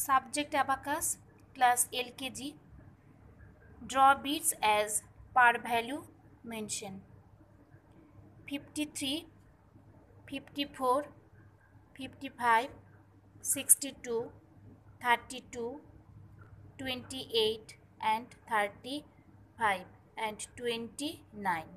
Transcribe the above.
Subject abacus class LKG. Draw beads as per value mentioned. 53, 54, 55, 62, 32, 28 and 35 and 29.